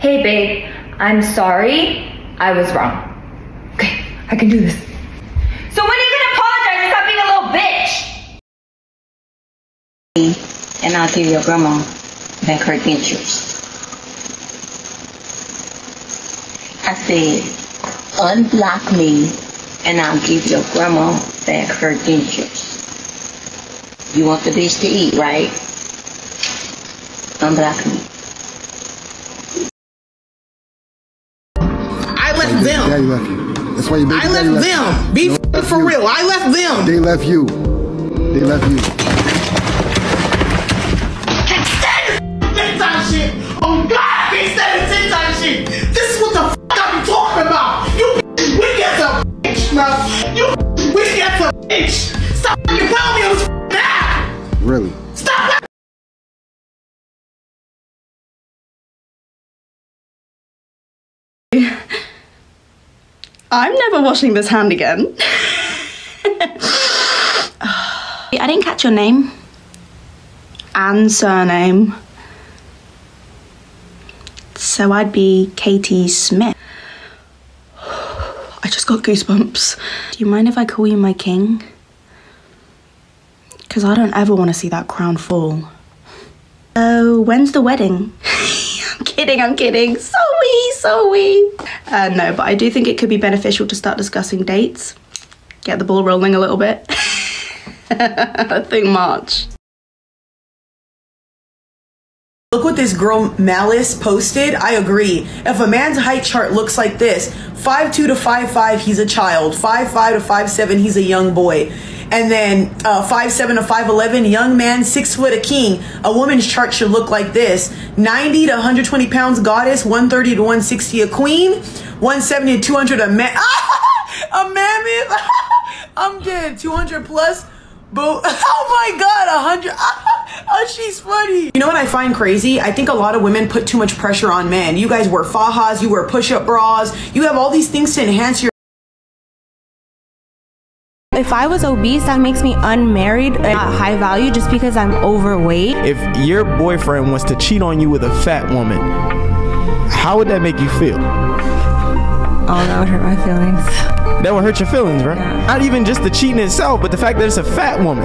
Hey, babe, I'm sorry. I was wrong. Okay, I can do this. So when are you gonna apologize and stop being a little bitch? and I'll give your grandma back her dentures. I said, unblock me and I'll give your grandma back her dentures. You want the bitch to eat, right? Unblock me. Them. Daddy left you. That's why you baby I left daddy them. Be No, left for you. real. I left them. They left you. They left you. TikTok shit. Oh God, they said the TikTok shit. This is what the f- I be talking about. You bitches weak as a bitch, man. You weak as a bitch. Stop fucking telling me it was f- Really. Stop. I'm never washing this hand again. I didn't catch your name and surname. So I'd be Katie Smith. I just got goosebumps. Do you mind if I call you my king? Because I don't ever want to see that crown fall. Oh, when's the wedding? Kidding, I'm kidding. So wee, so wee. Uh, no, but I do think it could be beneficial to start discussing dates. Get the ball rolling a little bit. I think March. Look what this girl Malice posted. I agree. If a man's height chart looks like this 5'2 to 5'5, he's a child. 5'5 to 5'7, he's a young boy. And then uh, 5'7 to 5'11, young man, 6 foot, a king. A woman's chart should look like this 90 to 120 pounds, goddess. 130 to 160, a queen. 170 to 200, a man. a mammoth. I'm dead. 200 plus. Boo. Oh my god, a hundred. Oh, she's funny. You know what I find crazy? I think a lot of women put too much pressure on men. You guys wear fajas, you wear push up bras, you have all these things to enhance your. If I was obese, that makes me unmarried and not high value just because I'm overweight. If your boyfriend wants to cheat on you with a fat woman, how would that make you feel? Oh, that would hurt my feelings. That would hurt your feelings, right? Not even just the cheating itself, but the fact that it's a fat woman.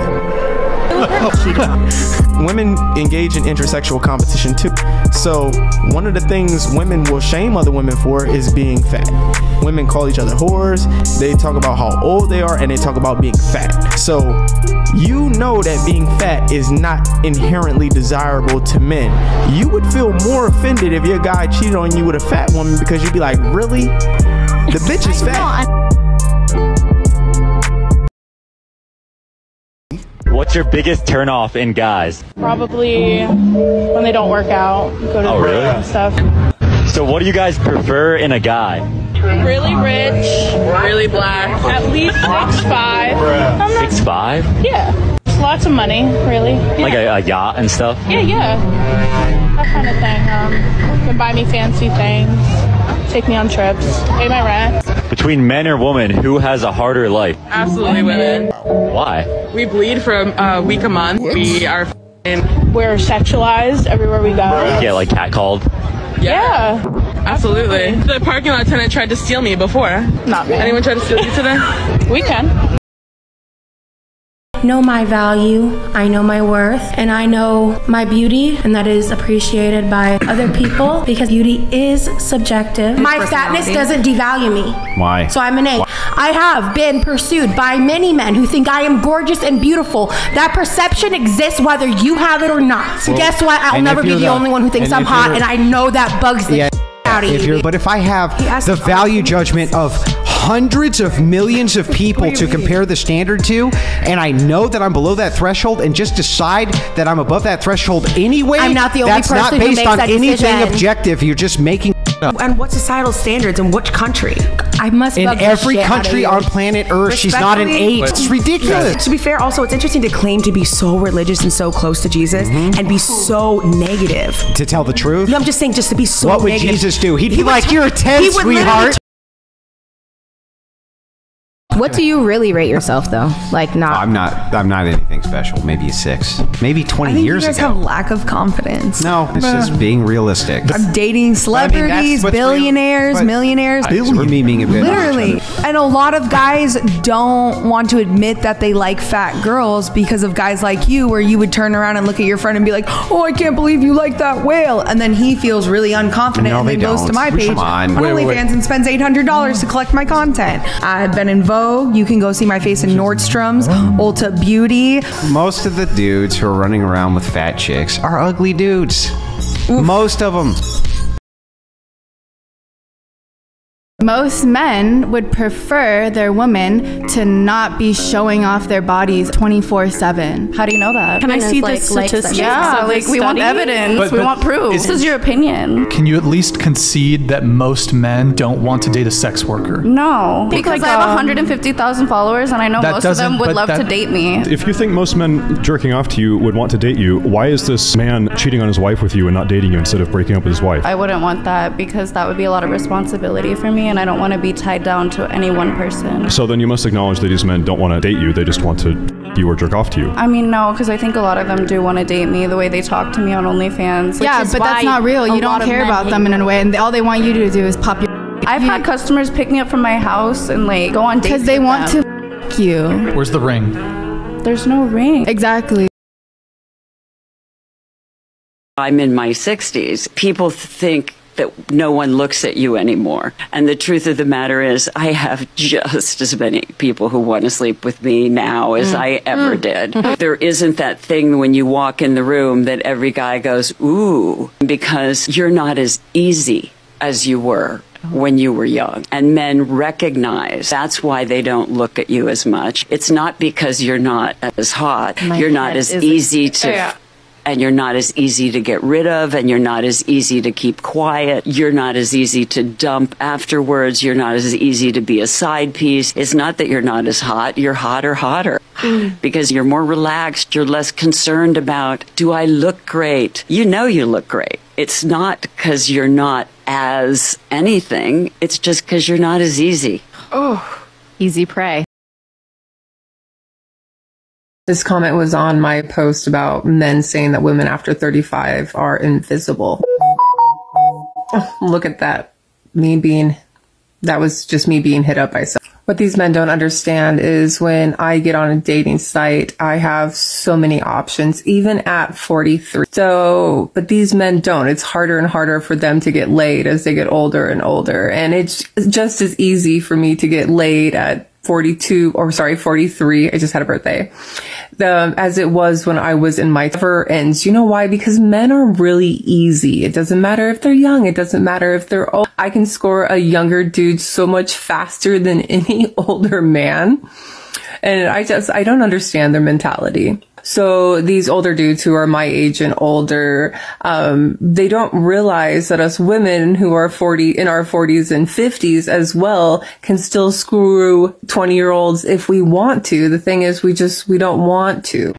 women engage in intersexual competition too. So, one of the things women will shame other women for is being fat. Women call each other whores, they talk about how old they are, and they talk about being fat. So, you know that being fat is not inherently desirable to men. You would feel more offended if your guy cheated on you with a fat woman because you'd be like, really? The bitch is fat. What's your biggest turnoff in guys? Probably when they don't work out, go to Oh, the really? and stuff. So, what do you guys prefer in a guy? Really rich, really black, at least six five. Six five, Yeah, Just lots of money, really. Yeah. like a, a yacht and stuff. yeah, yeah, that kind of thing. Um, can buy me fancy things, take me on trips, pay my rent. Between men or women, who has a harder life? Absolutely women. Why? We bleed for a week a month. We are f***ing- We're sexualized everywhere we go. You get like catcalled. Yeah, Absolutely. The parking lot tenant tried to steal me before. not me. Anyone try to steal you today? We can. Know my value, I know my worth, and I know my beauty, and that is appreciated by other people because beauty is subjective. My fatness doesn't devalue me. Why? So I'm an A. I have been pursued by many men who think I am gorgeous and beautiful. That perception exists whether you have it or not. So Well, guess what? I'll never be the, the- only one who thinks I'm hot, and I know that bugs the Yeah. out of you. but if I have the if I was value judgment of hundreds of millions of people to compare the standard to, and I know that I'm below that threshold, and just decide that I'm above that threshold anyway, I'm not the only that's not person who based on anything decision. objective. You're just making. And what societal standards in which country? I must In bug the every shit out of country you. on planet Earth, she's not an Respectfully- eight. It's ridiculous. To be fair, also, it's interesting to claim to be so religious and so close to Jesus Mm-hmm. and be so negative. To tell the truth, No, I'm just saying, just to be so what would negative. Jesus do? He'd be would like, t- "You're a ten, he would sweetheart." What do you really rate yourself though? Like not. I'm not. I'm not anything special. Maybe a six. Maybe 20 I think years you guys ago. have lack of confidence. no, it's just being realistic. I'm dating celebrities, what's real- billionaires, but- millionaires. We're me being a bit. Literally. And a lot of guys don't want to admit that they like fat girls because of guys like you, where you would turn around and look at your friend and be like, oh, I can't believe you like that whale. And then he feels really unconfident No, and they then goes don't. to my Come page on. on Wait, wait, OnlyFans wait. and spends $800 to collect my content. I've been in Vogue. You can go see my face in Nordstrom's, Ulta Beauty. Most of the dudes who are running around with fat chicks are ugly dudes. Most of them. Most men would prefer their women to not be showing off their bodies 24 7. How do you know that? Can I see the statistics? Yeah, of like this we want evidence, But- we but want proof. is- This is your opinion. Can you at least concede that most men don't want to date a sex worker? No, because I have um, 150,000 followers and I know most of them would love that- to date me. If you think most men jerking off to you would want to date you, why is this man cheating on his wife with you and not dating you instead of breaking up with his wife? I wouldn't want that because that would be a lot of responsibility for me and I don't want to be tied down to any one person. So then you must acknowledge that these men don't want to date you, they just want to you or jerk off to you. I mean, no, because I think a lot of them do want to date me the way they talk to me on OnlyFans. yeah, but that's not real. You don't care about them in a way, and all they want you to do is pop your. I've had customers pick me up from my house and like go on dates because they with want them. to f- you. Where's the ring? There's no ring. Exactly. I'm in my 60s. People think that no one looks at you anymore. And the truth of the matter is, I have just as many people who want to sleep with me now as Mm. I ever Mm. did. there isn't that thing when you walk in the room that every guy goes, ooh, because you're not as easy as you were when you were young. And men recognize that's why they don't look at you as much. It's not because you're not as hot. My you're not as easy to Yeah. And you're not as easy to get rid of and you're not as easy to keep quiet. You're not as easy to dump afterwards. You're not as easy to be a side piece. It's not that you're not as hot. You're hotter, hotter mm. because you're more relaxed. You're less concerned about, do I look great? You know you look great. It's not because you're not as anything. It's just because you're not as easy. Oh, easy prey. This comment was on my post about men saying that women after 35 are invisible. Look at that. Me being, that was just me being hit up by someone. What these men don't understand is when I get on a dating site, I have so many options, even at 43. So, but these men don't. It's harder and harder for them to get laid as they get older and older. And it's just as easy for me to get laid at 42 or sorry 43 i just had a birthday. The as it was when i was in my never ends. You know why? Because men are really easy. It doesn't matter if they're young. It doesn't matter if they're old. I can score a younger dude so much faster than any older man. And i just i don't understand their mentality so these older dudes who are my age and older, um, they don't realize that us women who are 40 in our 40s and 50s as well can still screw 20 year olds if we want to. The thing is, we just, we don't want to.